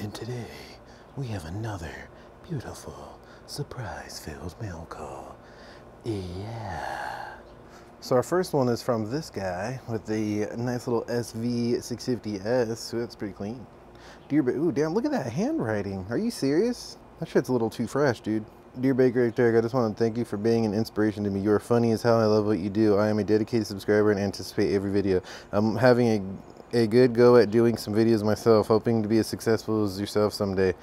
And today we have another beautiful surprise-filled mail call. Yeah. So our first one is from this guy with the nice little SV650S. So that's pretty clean. Dear, ba- ooh, damn! Look at that handwriting. Are you serious? That shit's a little too fresh, dude. Dear Baker Derek, I just want to thank you for being an inspiration to me. You are funny as hell. I love what you do. I am a dedicated subscriber and anticipate every video. I'm having a, a good go at doing some videos myself, hoping to be as successful as yourself someday.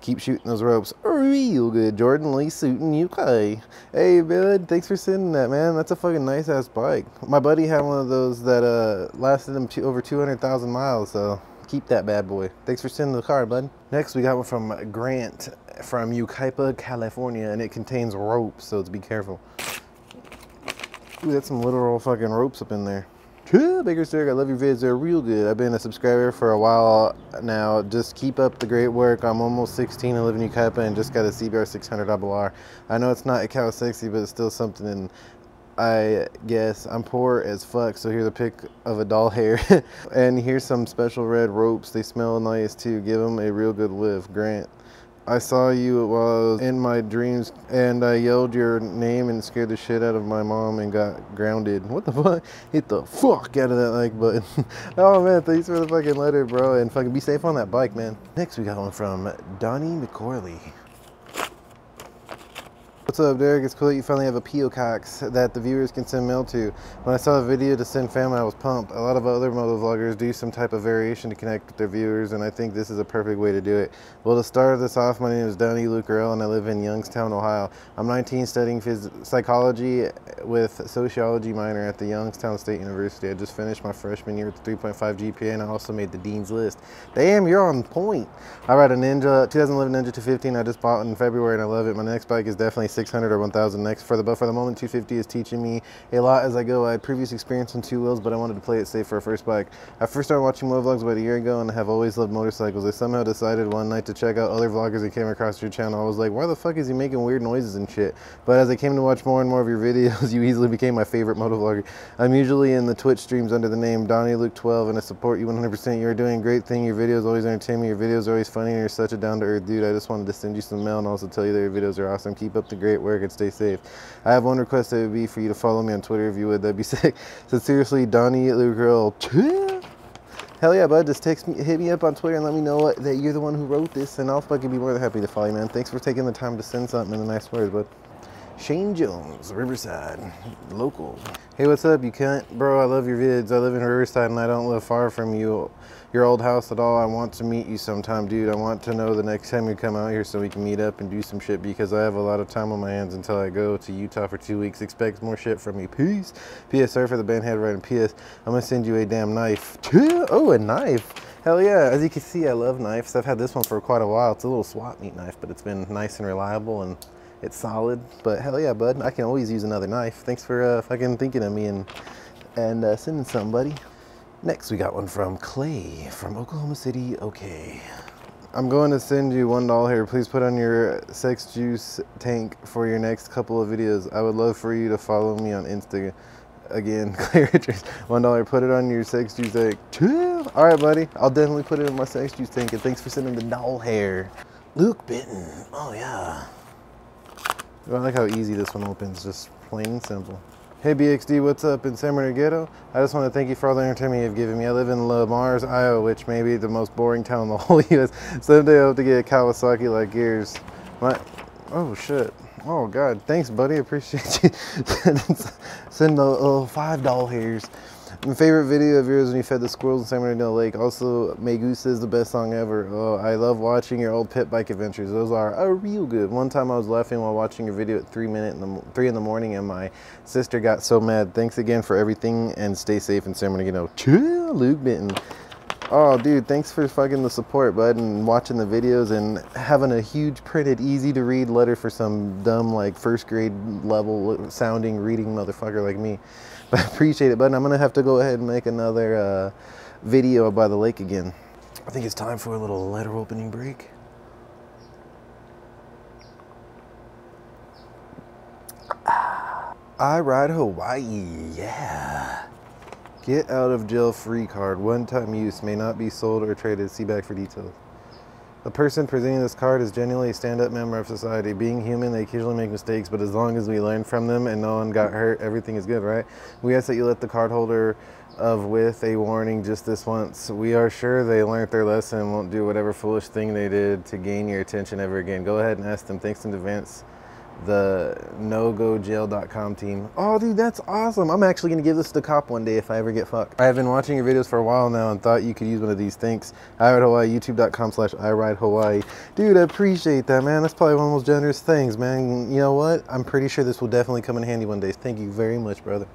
Keep shooting those ropes real good. Jordan Lee Suitin UK. Hey, bud, thanks for sending that, man. That's a fucking nice ass bike. My buddy had one of those that uh, lasted him two, over 200,000 miles, so keep that bad boy. Thanks for sending the card, bud. Next, we got one from Grant from Yucaipa, California, and it contains ropes, so be careful. Ooh, that's some literal fucking ropes up in there. Baker Derek, I love your vids. They're real good. I've been a subscriber for a while now. Just keep up the great work. I'm almost 16 and live in Yucaipa and just got a CBR 600 R. I know it's not a cow sexy, but it's still something. And I guess I'm poor as fuck. So here's a pic of a doll hair. and here's some special red ropes. They smell nice too. Give them a real good lift. Grant. I saw you while I was in my dreams and I yelled your name and scared the shit out of my mom and got grounded. What the fuck? Hit the fuck out of that like button. oh man, thanks for the fucking letter, bro. And fucking be safe on that bike, man. Next, we got one from Donnie McCorley. What's up, Derek? It's cool that you finally have a P.O. Cox that the viewers can send mail to. When I saw the video to send family, I was pumped. A lot of other moto vloggers do some type of variation to connect with their viewers, and I think this is a perfect way to do it. Well, to start this off, my name is Donnie Lucarell, and I live in Youngstown, Ohio. I'm 19, studying psychology with sociology minor at the Youngstown State University. I just finished my freshman year with a 3.5 GPA, and I also made the dean's list. Damn, you're on point. I ride a Ninja 2011 Ninja 215. I just bought in February, and I love it. My next bike is definitely 600 or 1000 next for the but for the moment 250 is teaching me a lot as I go. I had previous experience on two wheels, but I wanted to play it safe for a first bike. I first started watching motovlogs vlogs about a year ago and I have always loved motorcycles. I somehow decided one night to check out other vloggers and came across your channel. I was like, why the fuck is he making weird noises and shit? But as I came to watch more and more of your videos, you easily became my favorite motovlogger. I'm usually in the Twitch streams under the name Donnie Luke 12 and I support you 100%. You're doing a great thing. Your videos always entertain me. Your videos are always funny and you're such a down to earth dude. I just wanted to send you some mail and also tell you that your videos are awesome. Keep up the great work and stay safe. I have one request that would be for you to follow me on Twitter if you would. That'd be sick. So seriously, Donnie Luke Girl. Hell yeah, bud. Just text me, hit me up on Twitter and let me know that you're the one who wrote this, and I'll fucking be more than happy to follow you, man. Thanks for taking the time to send something in the nice words, bud. Shane Jones, Riverside, local. Hey, what's up, you cunt? Bro, I love your vids. I live in Riverside and I don't live far from you, your old house at all. I want to meet you sometime, dude. I want to know the next time you come out here so we can meet up and do some shit because I have a lot of time on my hands until I go to Utah for two weeks. Expect more shit from me. Peace. P.S. Sorry for the band head writing. P.S. I'm gonna send you a damn knife. Oh, a knife. Hell yeah, as you can see, I love knives. I've had this one for quite a while. It's a little swap meat knife, but it's been nice and reliable and it's solid. But hell yeah, bud, I can always use another knife. Thanks for uh, fucking thinking of me and and uh, sending some, buddy. Next, we got one from Clay from Oklahoma City. Okay. I'm going to send you one doll here. Please put on your sex juice tank for your next couple of videos. I would love for you to follow me on Instagram. Again, Clay Richards, one dollar. Put it on your sex juice tank. All right, buddy. I'll definitely put it in my sex juice tank. And thanks for sending the doll hair. Luke Bitten. Oh yeah. I like how easy this one opens, just plain and simple. Hey BXD, what's up in San Bernardino? I just want to thank you for all the entertainment you've given me. I live in Le Mars, Iowa, which may be the most boring town in the whole U.S. Someday I hope to get a Kawasaki like yours. My, oh shit. Oh god, thanks buddy, appreciate you. Send the little five doll hairs. My favorite video of yours when you fed the squirrels in San Bernardino Lake. Also, Me Gusta is the best song ever. Oh, I love watching your old pit bike adventures. Those are a real good. One time I was laughing while watching your video at three minute in the three in the morning, and my sister got so mad. Thanks again for everything, and stay safe in San Bernardino. Chill, Luke Benton. Oh, dude, thanks for fucking the support, bud, and watching the videos and having a huge printed, easy to read letter for some dumb, like, first grade level sounding reading motherfucker like me. But I appreciate it, bud. I'm going to have to go ahead and make another uh, video by the lake again. I think it's time for a little letter opening break. I ride Hawaii, yeah. Get out of jail free card. One time use may not be sold or traded. See back for details. The person presenting this card is genuinely a stand up member of society. Being human, they occasionally make mistakes, but as long as we learn from them and no one got hurt, everything is good, right? We ask that you let the card holder of with a warning just this once. We are sure they learned their lesson and won't do whatever foolish thing they did to gain your attention ever again. Go ahead and ask them. Thanks in advance the nogojail.com team. Oh, dude, that's awesome. I'm actually going to give this to the cop one day if I ever get fucked. I have been watching your videos for a while now and thought you could use one of these. Thanks. iRideHawaii, youtube.com slash iRideHawaii. Dude, I appreciate that, man. That's probably one of the most generous things, man. You know what? I'm pretty sure this will definitely come in handy one day. Thank you very much, brother.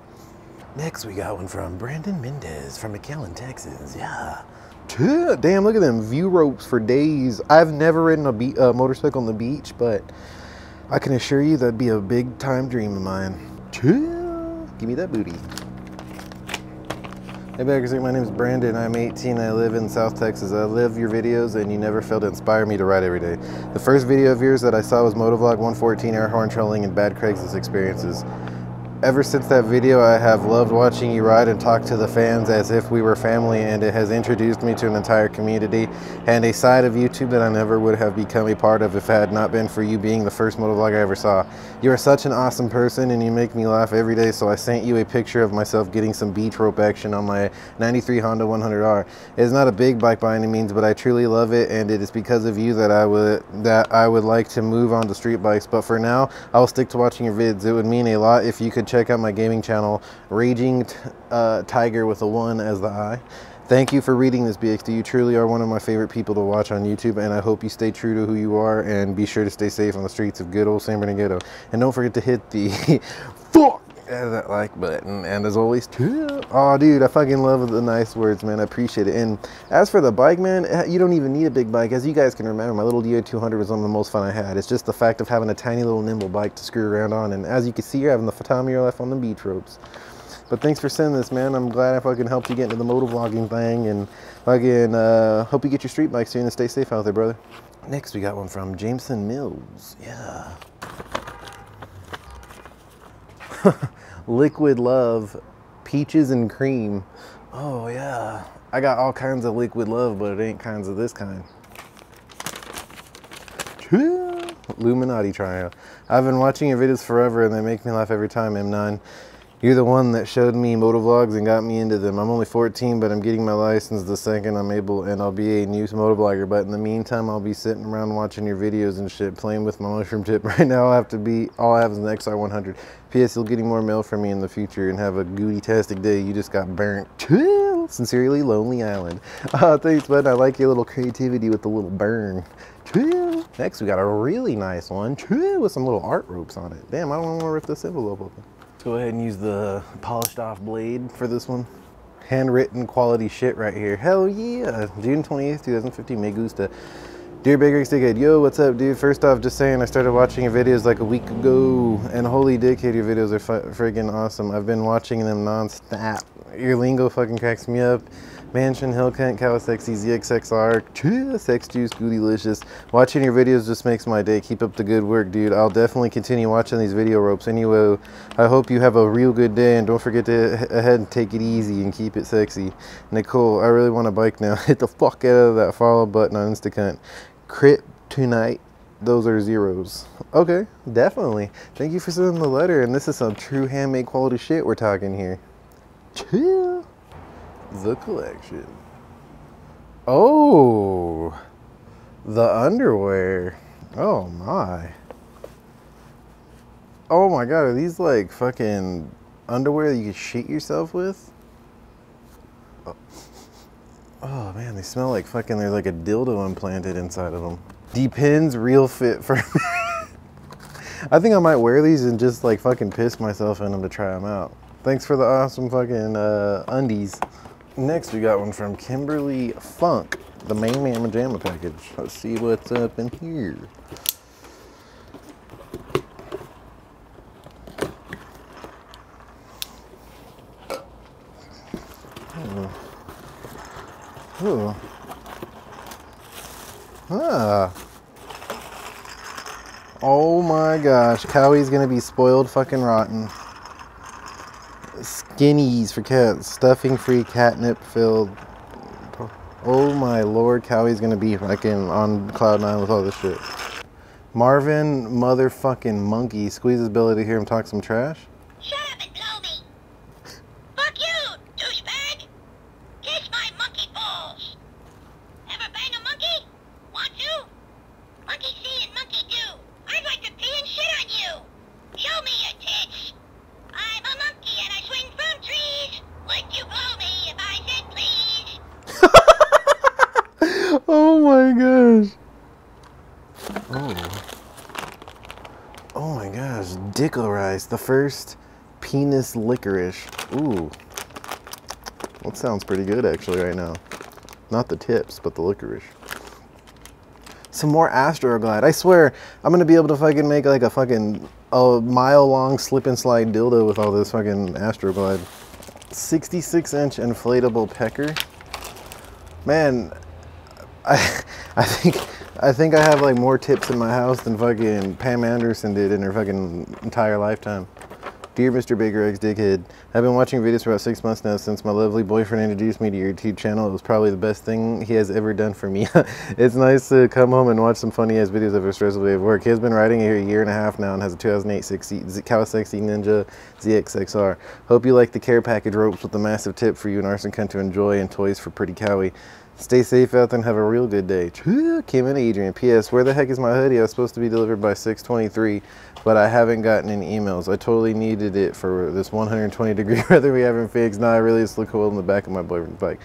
Next, we got one from Brandon Mendez from McAllen, Texas. Yeah. Damn, look at them view ropes for days. I've never ridden a uh, motorcycle on the beach, but I can assure you that'd be a big time dream of mine. Give me that booty. Hey Backers, my name is Brandon. I'm 18. I live in South Texas. I love your videos and you never fail to inspire me to ride every day. The first video of yours that I saw was Motovlog 114 air horn trolling and bad Craigslist experiences. Ever since that video, I have loved watching you ride and talk to the fans as if we were family, and it has introduced me to an entire community and a side of YouTube that I never would have become a part of if it had not been for you being the first motovlog I ever saw. You are such an awesome person, and you make me laugh every day, so I sent you a picture of myself getting some beach rope action on my 93 Honda 100R. It is not a big bike by any means, but I truly love it, and it is because of you that I would that I would like to move on to street bikes. But for now, I will stick to watching your vids. It would mean a lot if you could check out my gaming channel, Raging uh, Tiger with a 1 as the I. Thank you for reading this, BXD. You truly are one of my favorite people to watch on YouTube, and I hope you stay true to who you are and be sure to stay safe on the streets of good old San Bernardino. And don't forget to hit the fuck that like button. And as always, oh, dude, I fucking love the nice words, man. I appreciate it. And as for the bike, man, eh, you don't even need a big bike. As you guys can remember, my little DO200 was one of the most fun I had. It's just the fact of having a tiny little nimble bike to screw around on. And as you can see, you're having the time of your life on the beach ropes. But thanks for sending this, man. I'm glad I fucking helped you get into the motovlogging thing. And fucking uh, hope you get your street bike soon and stay safe out there, brother. Next, we got one from Jameson Mills. Yeah. liquid love peaches and cream. Oh yeah. I got all kinds of liquid love but it ain't kinds of this kind. Illuminati trial. I've been watching your videos forever and they make me laugh every time m9 you're the one that showed me motovlogs and got me into them. I'm only 14, but I'm getting my license the second I'm able, and I'll be a new motovlogger. But in the meantime, I'll be sitting around watching your videos and shit, playing with my mushroom tip. Right now, I have to be, all I have is an XR100. P.S. You'll getting more mail from me in the future and have a gooey-tastic day. You just got burnt. Sincerely, Lonely Island. Uh, thanks, bud. I like your little creativity with the little burn. Next, we got a really nice one with some little art ropes on it. Damn, I don't want to rip this envelope open. Go ahead and use the polished off blade for this one. Handwritten quality shit right here. Hell yeah. June 28th, 2015, Me Gusta. Dear Big Rick Stickhead, yo, what's up, dude? First off, just saying, I started watching your videos like a week ago, and holy dickhead, your videos are friggin' awesome. I've been watching them non-stop. Your lingo fucking cracks me up. Mansion, Hellcat, Kawasaki, ZX6R, Sex Juice, Goodylicious. Watching your videos just makes my day. Keep up the good work, dude. I'll definitely continue watching these video ropes. Anyway, I hope you have a real good day, and don't forget to ahead and take it easy and keep it sexy. Nicole, I really want a bike now. Hit the fuck out of that follow button on Instacunt. Crit tonight those are zeros. Okay, definitely. Thank you for sending the letter, and this is some true handmade quality shit we're talking here. Chill the collection. Oh, the underwear. Oh my. Oh my god, are these like fucking underwear that you can shit yourself with? Oh. oh man, they smell like fucking, there's like a dildo implanted inside of them. Depends real fit for. I think I might wear these and just like fucking piss myself in them to try them out. Thanks for the awesome fucking uh, undies. Next, we got one from Kimberly Funk, the Main Man Jamma package. Let's see what's up in here. Oh. Oh. Ah. Oh my gosh, Cowie's gonna be spoiled fucking rotten. Skinnies for cats. Stuffing free, catnip filled. Oh my lord, Cowie's gonna be fucking on cloud nine with all this shit. Marvin motherfucking monkey. Squeeze his to hear him talk some trash. Shut up and blow me! Fuck you, douchebag! Kiss my monkey balls! Ever bang a monkey? Want to? Monkey see and monkey do. I'd like to pee and shit on you! Show me your tits! I'm a monkey and I swing from trees! Would you blow me if I said please? oh my gosh. Oh. Oh my gosh. Dickorice, the first penis licorice. Ooh. That sounds pretty good actually right now. Not the tips, but the licorice. Some more Astroglide. I swear, I'm gonna be able to fucking make like a fucking a mile long slip and slide dildo with all this fucking Astroglide. 66 inch inflatable pecker. Man, I I think I think I have like more tips in my house than fucking Pam Anderson did in her fucking entire lifetime. Dear Mr. Baker X Dickhead, I've been watching videos for about six months now since my lovely boyfriend introduced me to your YouTube channel. It was probably the best thing he has ever done for me. it's nice to come home and watch some funny ass videos of a stressful day of work. He has been riding here a year and a half now and has a 2008 60, Kawasaki Ninja ZX6R. Hope you like the care package ropes with a massive tip for you and Arson Cunt to enjoy and toys for pretty Cowie. Stay safe out there and have a real good day. Kim and Adrian. P.S. Where the heck is my hoodie? I was supposed to be delivered by 623, but I haven't gotten any emails. I totally needed it for this 120 degree weather we haven't fixed. Now I really just look cool in the back of my boyfriend's bike.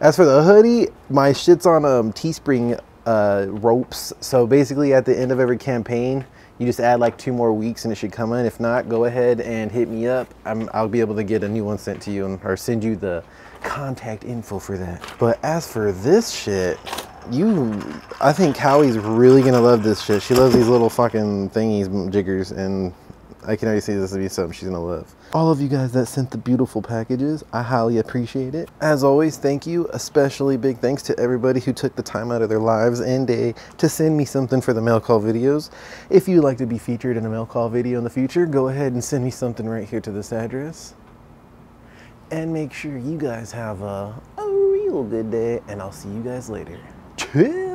As for the hoodie, my shit's on um, Teespring uh, ropes. So basically at the end of every campaign, you just add like two more weeks and it should come in. If not, go ahead and hit me up. i will be able to get a new one sent to you and, or send you the contact info for that. But as for this shit, you, I think Cowie's really gonna love this shit. She loves these little fucking thingies, jiggers, and I can already see this will be something she's gonna love. All of you guys that sent the beautiful packages, I highly appreciate it. As always, thank you. Especially big thanks to everybody who took the time out of their lives and day to send me something for the mail call videos. If you'd like to be featured in a mail call video in the future, go ahead and send me something right here to this address and make sure you guys have a, a real good day and I'll see you guys later. Cheers!